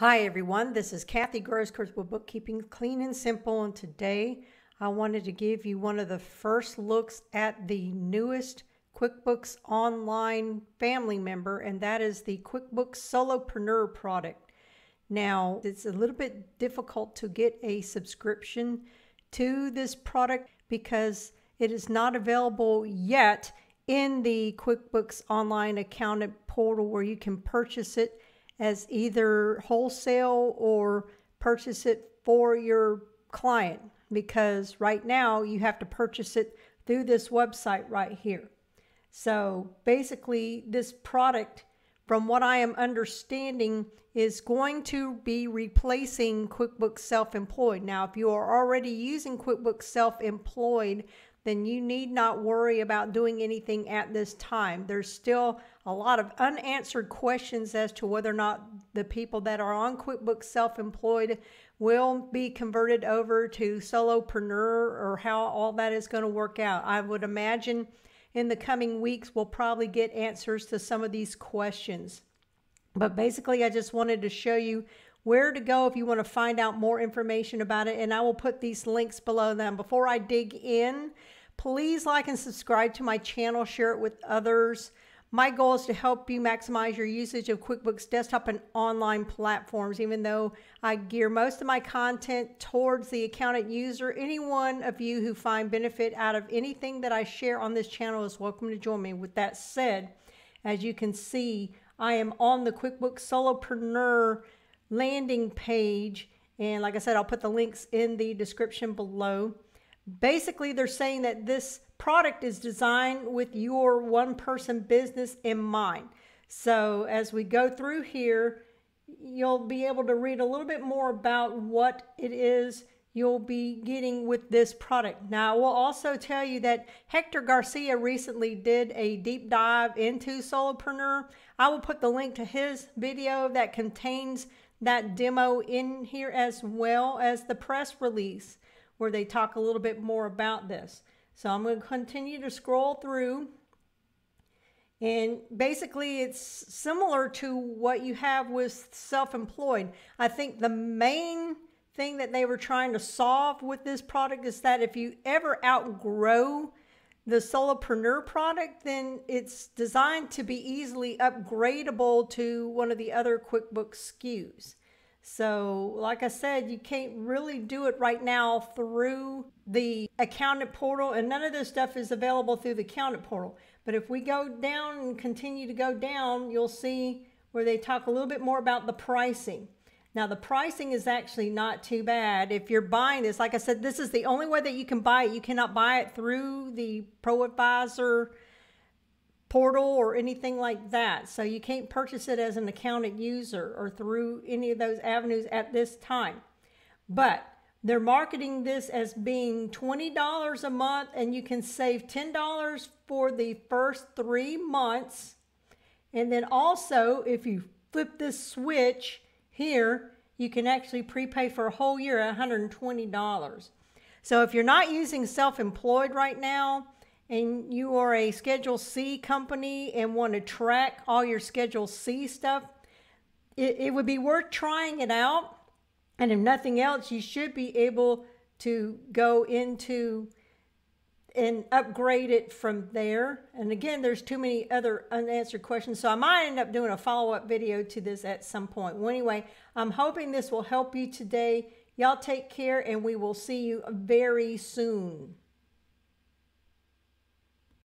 Hi everyone, this is Kathy Grosskurth with Bookkeeping Clean and Simple, and today I wanted to give you one of the first looks at the newest QuickBooks Online family member, and that is the QuickBooks Solopreneur product. Now, it's a little bit difficult to get a subscription to this product because it is not available yet in the QuickBooks Online Accountant portal where you can purchase it as either wholesale or purchase it for your client because right now you have to purchase it through this website right here. So basically, this product, from what I am understanding, is going to be replacing QuickBooks Self Employed. Now, if you are already using QuickBooks Self Employed, then you need not worry about doing anything at this time. There's still a lot of unanswered questions as to whether or not the people that are on QuickBooks Self Employed will be converted over to solopreneur or how all that is going to work out. I would imagine in the coming weeks we'll probably get answers to some of these questions. But basically, I just wanted to show you where to go if you want to find out more information about it. And I will put these links below them. Before I dig in, Please like and subscribe to my channel, share it with others. My goal is to help you maximize your usage of QuickBooks desktop and online platforms. Even though I gear most of my content towards the accountant user, any one of you who find benefit out of anything that I share on this channel is welcome to join me. With that said, as you can see, I am on the QuickBooks Solopreneur landing page. And like I said, I'll put the links in the description below. Basically, they're saying that this product is designed with your one person business in mind. So, as we go through here, you'll be able to read a little bit more about what it is you'll be getting with this product. Now, I will also tell you that Hector Garcia recently did a deep dive into Solopreneur. I will put the link to his video that contains that demo in here as well as the press release where they talk a little bit more about this. So I'm going to continue to scroll through. And basically, it's similar to what you have with self employed. I think the main thing that they were trying to solve with this product is that if you ever outgrow the solopreneur product, then it's designed to be easily upgradable to one of the other QuickBooks SKUs. So, like I said, you can't really do it right now through the accountant portal, and none of this stuff is available through the accountant portal. But if we go down and continue to go down, you'll see where they talk a little bit more about the pricing. Now, the pricing is actually not too bad. If you're buying this, like I said, this is the only way that you can buy it. You cannot buy it through the ProAdvisor portal or anything like that. So you can't purchase it as an accountant user or through any of those avenues at this time. But they're marketing this as being $20 a month and you can save $10 for the first three months. And then also, if you flip this switch here, you can actually prepay for a whole year at $120. So if you're not using self-employed right now, and you are a Schedule C company and want to track all your Schedule C stuff, it, it would be worth trying it out. And if nothing else, you should be able to go into and upgrade it from there. And again, there's too many other unanswered questions. So I might end up doing a follow-up video to this at some point. Well, anyway, I'm hoping this will help you today. Y'all take care and we will see you very soon.